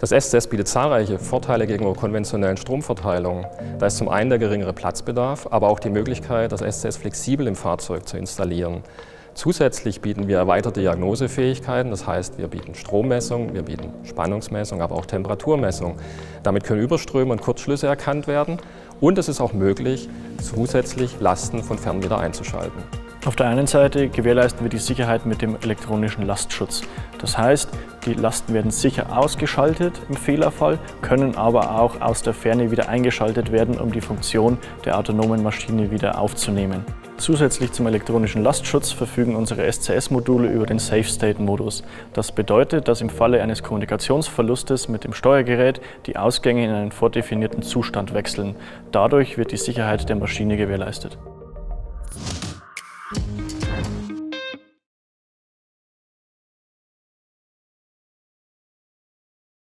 Das SCS bietet zahlreiche Vorteile gegenüber konventionellen Stromverteilungen. Da ist zum einen der geringere Platzbedarf, aber auch die Möglichkeit, das SCS flexibel im Fahrzeug zu installieren. Zusätzlich bieten wir erweiterte Diagnosefähigkeiten, das heißt, wir bieten Strommessung, wir bieten Spannungsmessung, aber auch Temperaturmessung. Damit können Überströme und Kurzschlüsse erkannt werden und es ist auch möglich, zusätzlich Lasten von fern wieder einzuschalten. Auf der einen Seite gewährleisten wir die Sicherheit mit dem elektronischen Lastschutz. Das heißt, die Lasten werden sicher ausgeschaltet im Fehlerfall, können aber auch aus der Ferne wieder eingeschaltet werden, um die Funktion der autonomen Maschine wieder aufzunehmen. Zusätzlich zum elektronischen Lastschutz verfügen unsere SCS-Module über den Safe-State-Modus. Das bedeutet, dass im Falle eines Kommunikationsverlustes mit dem Steuergerät die Ausgänge in einen vordefinierten Zustand wechseln. Dadurch wird die Sicherheit der Maschine gewährleistet. Bye.